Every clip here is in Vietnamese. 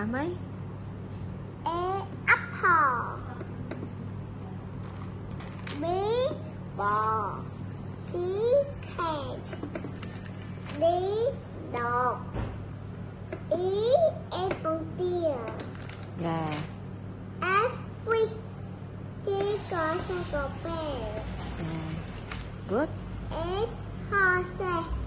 à mấy? A apple B bò C cat D dog E con tia dạ. F fish G có bè. Dạ. Good. S horse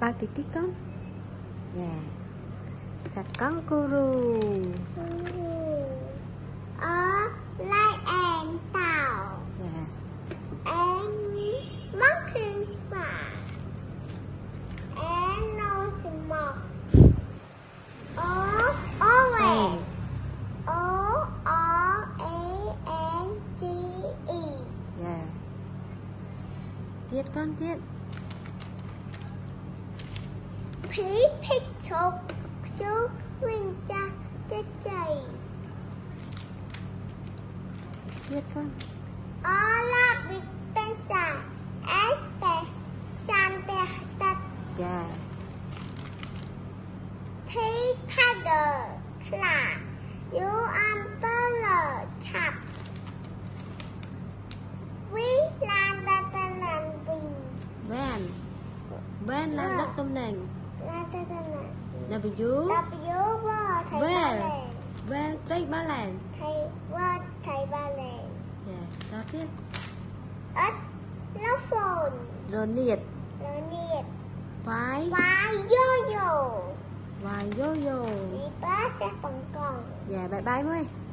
bao tí tí con dạ. Guru. Ở lại em tàu. Dạ. Em monkey spot Em no small O orange O R A N G E dạ. Tiết con tiết please take choke choke winter the day. Which one? All of big pizza and pizza that. Yeah. Take tiger clap. You umbrella chap. We land at the land. When? When land at the land. Dú W vơ thầy ba lèn van trách ba làn Thầy vơ thầy ba lèn dạ đó tiết Ất nó phồn. Rồi nhiệt. Nó nhiệt. Phái Và yo yo và yo yo Đi bá sẽ bằng con dạ bye bye mới Bye bye